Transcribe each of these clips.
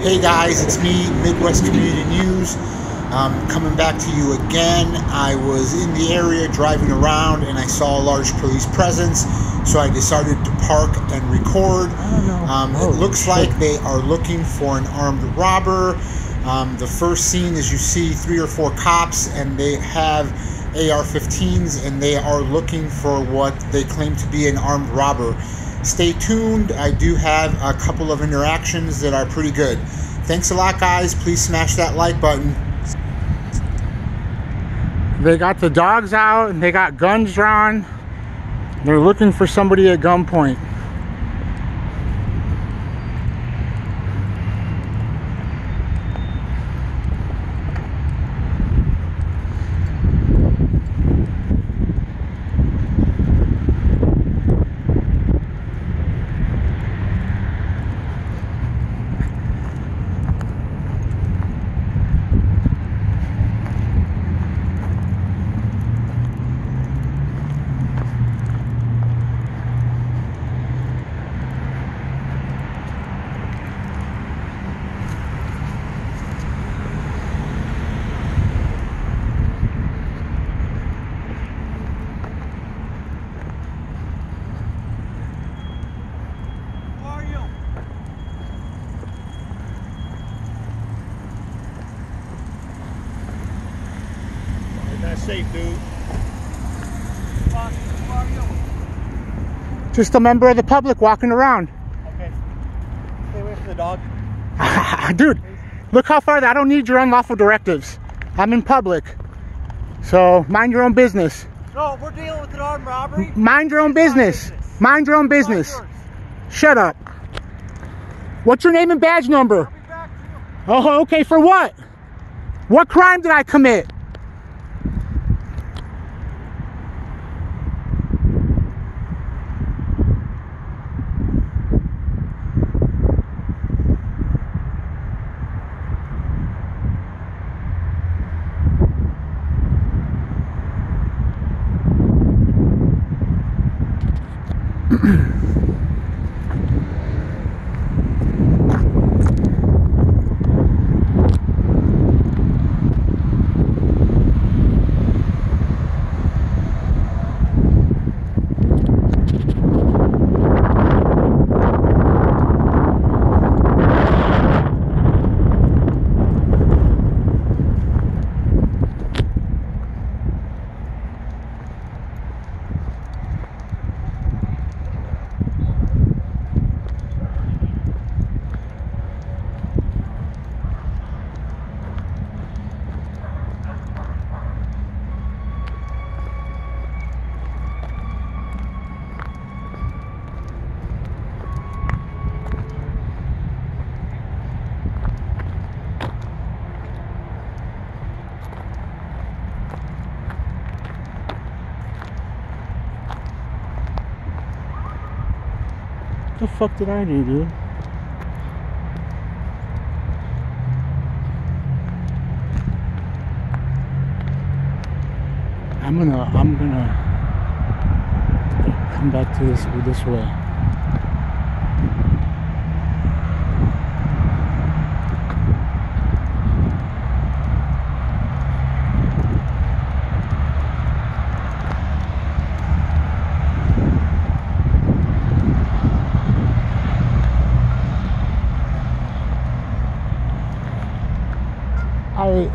Hey guys, it's me, Midwest Community News. Um, coming back to you again. I was in the area driving around and I saw a large police presence, so I decided to park and record. Um, it looks like they are looking for an armed robber. Um, the first scene is you see three or four cops and they have AR 15s and they are looking for what they claim to be an armed robber. Stay tuned. I do have a couple of interactions that are pretty good. Thanks a lot, guys. Please smash that like button. They got the dogs out and they got guns drawn. They're looking for somebody at gunpoint. How are you? That's safe, dude. Who are you? Just a member of the public walking around. Okay. Stay away from the dog. Dude, look how far that I don't need your unlawful directives. I'm in public. So mind your own business. No, we're dealing with an armed robbery. Mind your own business. business. Mind your own business. Shut up. What's your name and badge number? I'll be back to you. Oh, okay, for what? What crime did I commit? Fuck did I do, dude? I'm gonna, I'm gonna come back to this this way. I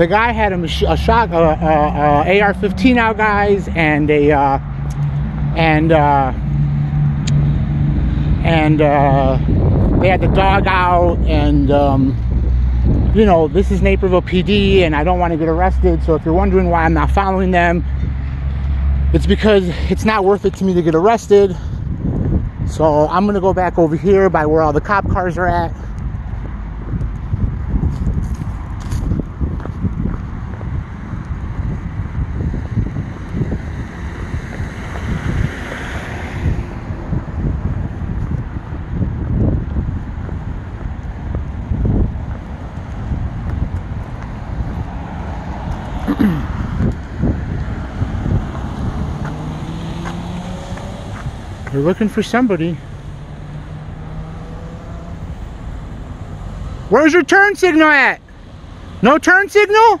the guy had a, a shot, uh, uh, uh, AR-15 out, guys, and a uh, and uh, and uh, they had the dog out, and um, you know this is Naperville PD, and I don't want to get arrested. So if you're wondering why I'm not following them, it's because it's not worth it to me to get arrested. So I'm gonna go back over here by where all the cop cars are at. They're looking for somebody. Where's your turn signal at? No turn signal?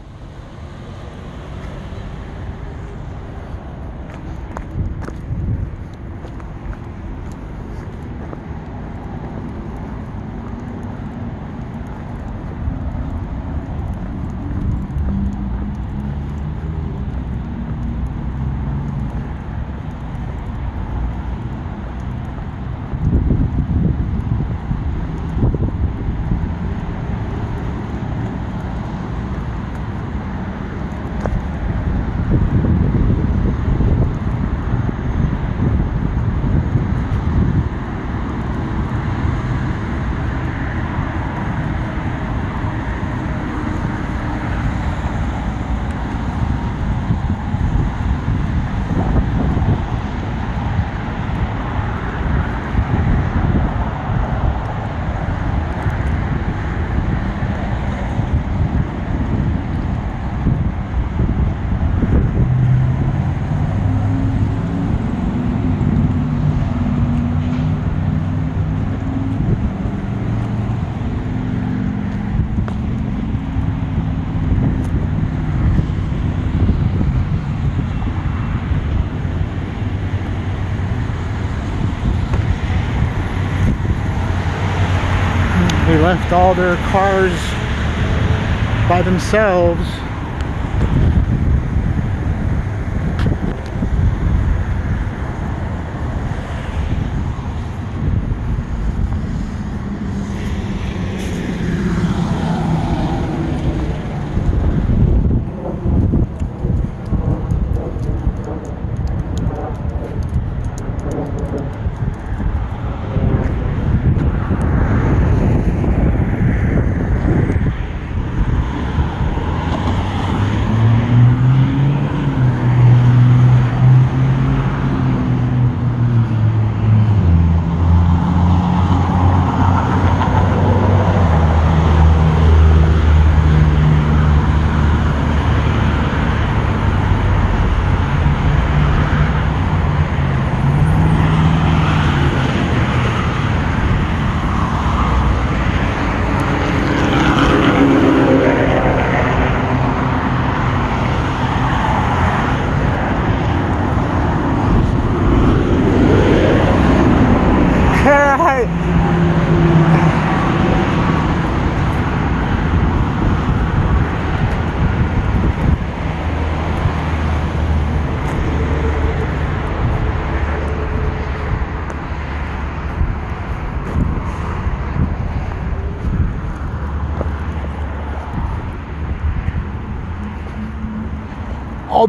They left all their cars by themselves.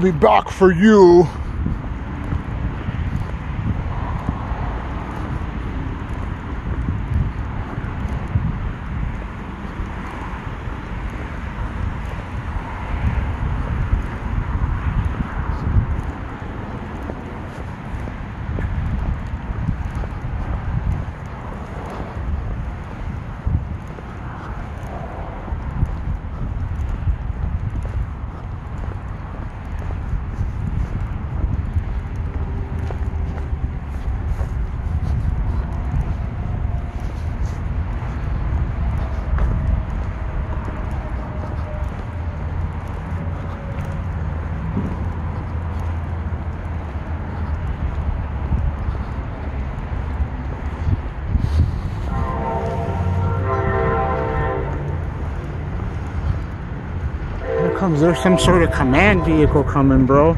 Be back for you. There's some sort of command vehicle coming, bro.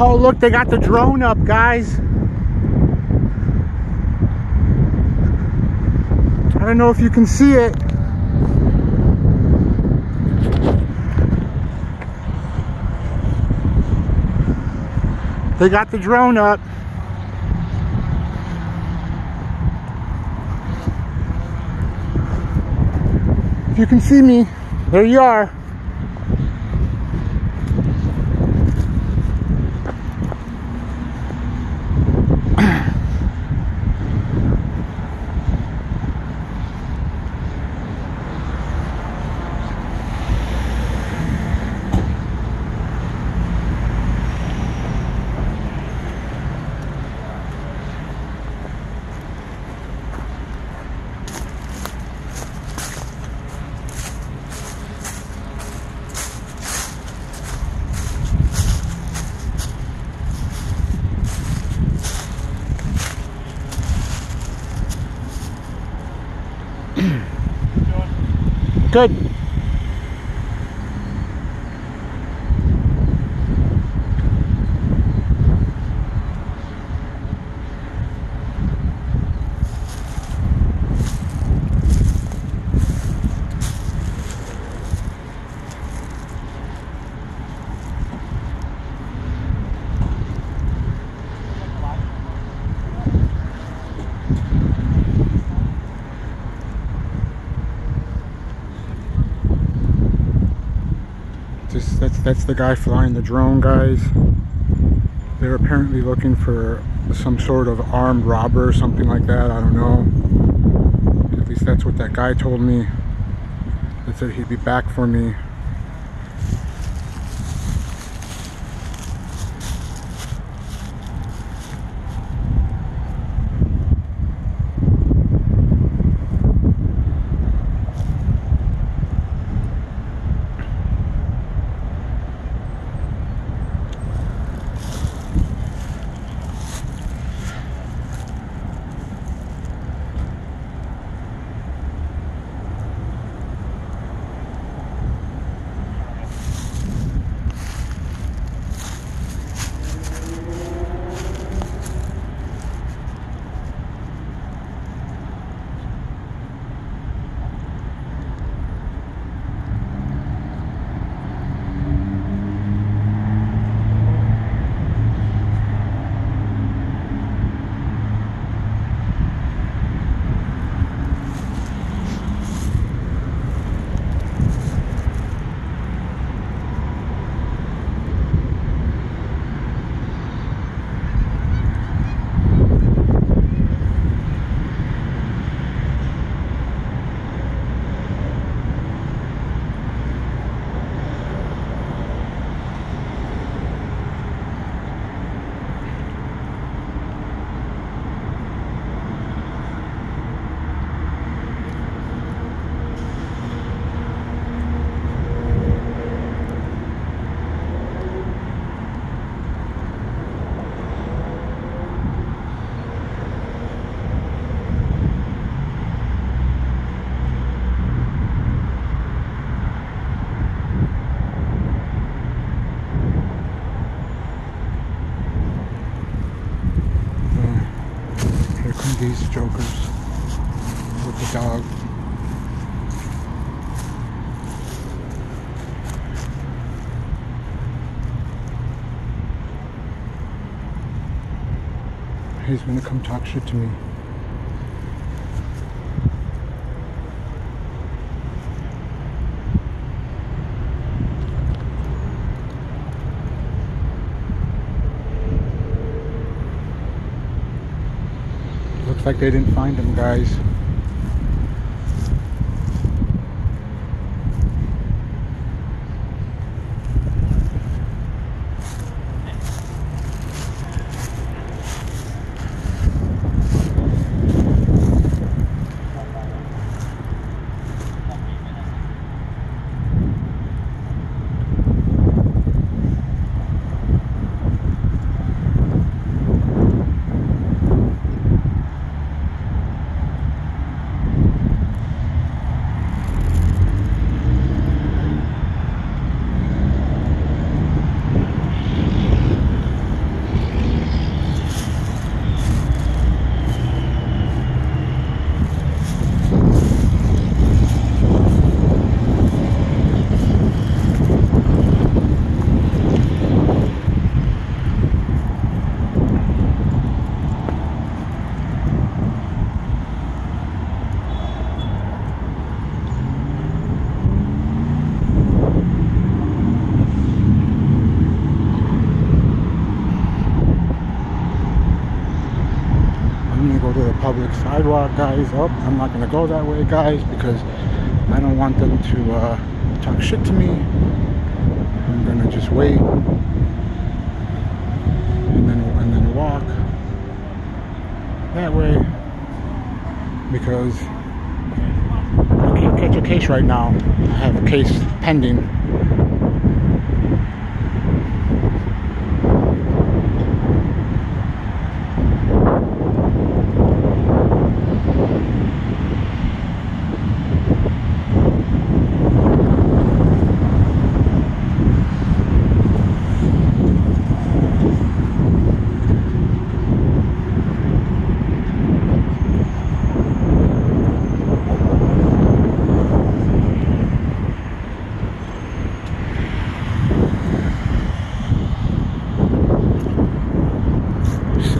Oh, look, they got the drone up, guys. I don't know if you can see it. They got the drone up. If you can see me, there you are. Good. Just that's that's the guy flying the drone, guys. They're apparently looking for some sort of armed robber or something like that. I don't know. At least that's what that guy told me. They said he'd be back for me. He's gonna come talk shit to me. Looks like they didn't find him, guys. Sidewalk, guys. Oh, I'm not gonna go that way, guys, because I don't want them to uh, talk shit to me. I'm gonna just wait and then and then walk that way because I can't catch a case right now. I have a case pending.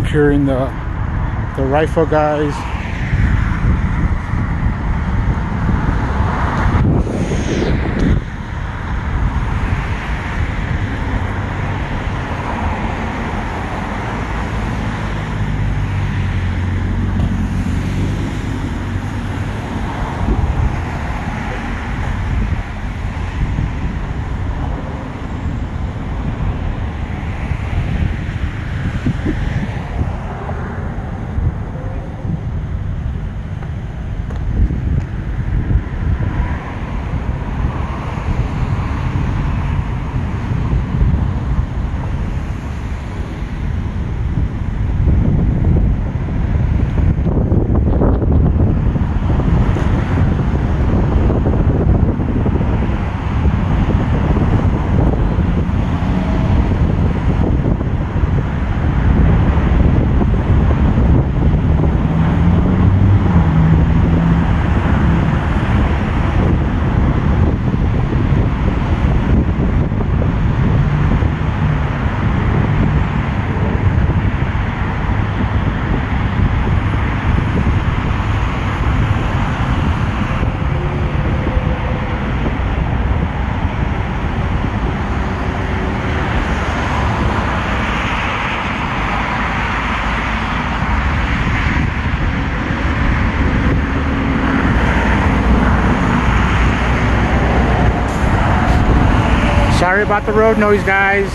Securing the the rifle guys. Sorry about the road noise, guys.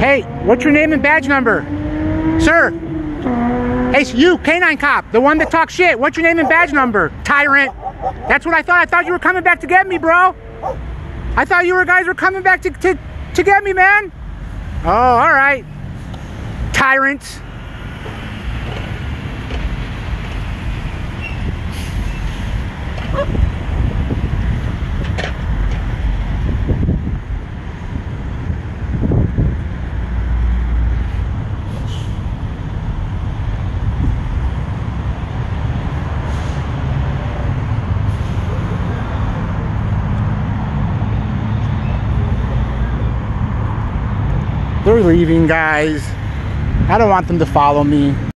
Hey, what's your name and badge number? Sir. Hey, you, canine cop, the one that talks shit. What's your name and badge number? Tyrant. That's what I thought. I thought you were coming back to get me, bro. I thought you were guys were coming back to, to, to get me, man. Oh, all right. Tyrant. Leaving, guys. I don't want them to follow me.